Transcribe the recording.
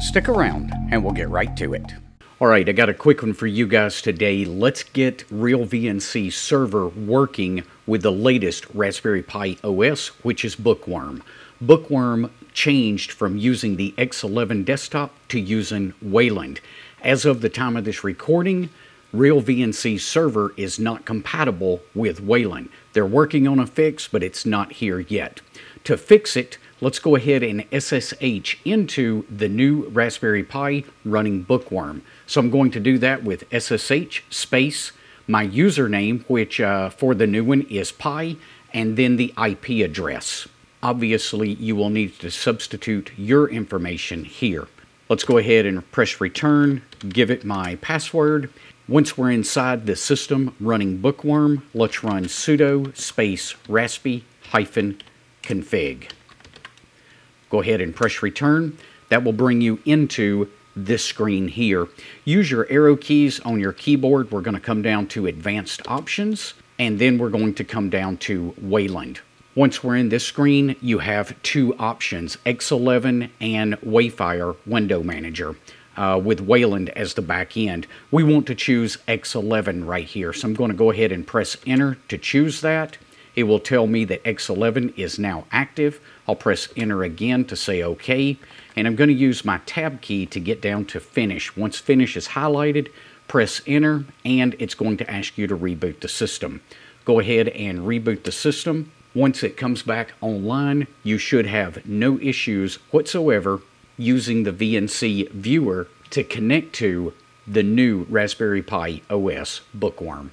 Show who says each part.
Speaker 1: Stick around and we'll get right to it. All right, I got a quick one for you guys today. Let's get Real VNC server working with the latest Raspberry Pi OS, which is Bookworm. Bookworm changed from using the X11 desktop to using Wayland. As of the time of this recording, Real VNC server is not compatible with Wayland. They're working on a fix, but it's not here yet. To fix it, let's go ahead and SSH into the new Raspberry Pi running Bookworm. So I'm going to do that with SSH space, my username, which uh, for the new one is Pi, and then the IP address. Obviously, you will need to substitute your information here. Let's go ahead and press return, give it my password. Once we're inside the system running Bookworm, let's run sudo space raspi hyphen config. Go ahead and press return. That will bring you into this screen here. Use your arrow keys on your keyboard. We're going to come down to advanced options and then we're going to come down to Wayland. Once we're in this screen, you have two options, X11 and Wayfire Window Manager. Uh, with Wayland as the back end. We want to choose X11 right here. So I'm going to go ahead and press enter to choose that. It will tell me that X11 is now active. I'll press enter again to say OK. And I'm going to use my tab key to get down to finish. Once finish is highlighted, press enter and it's going to ask you to reboot the system. Go ahead and reboot the system. Once it comes back online, you should have no issues whatsoever using the VNC viewer to connect to the new Raspberry Pi OS Bookworm.